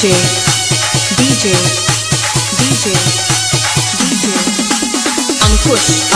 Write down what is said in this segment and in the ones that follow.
DJ, DJ, DJ, DJ, Ankush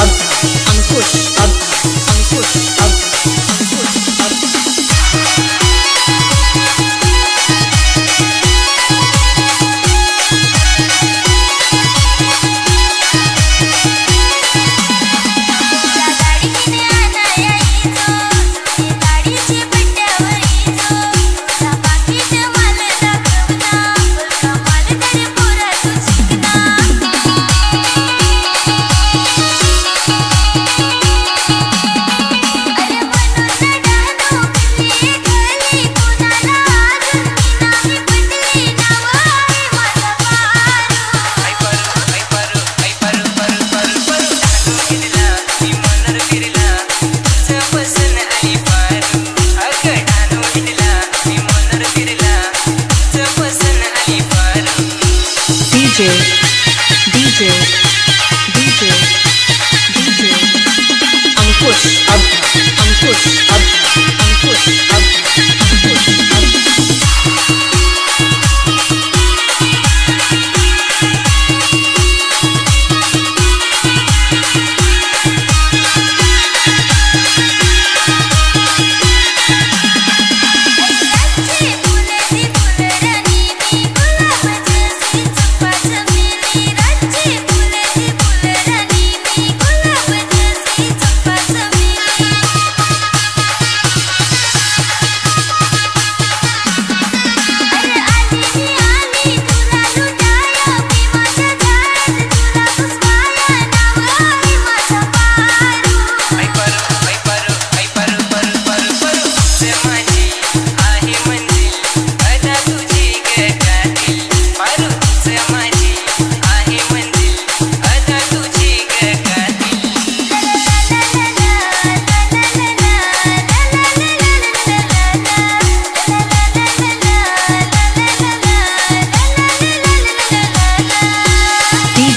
DJ. DJ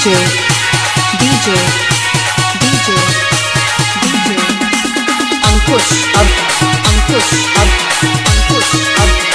DJ DJ DJ DJ. Ankush ab Ankush Ankush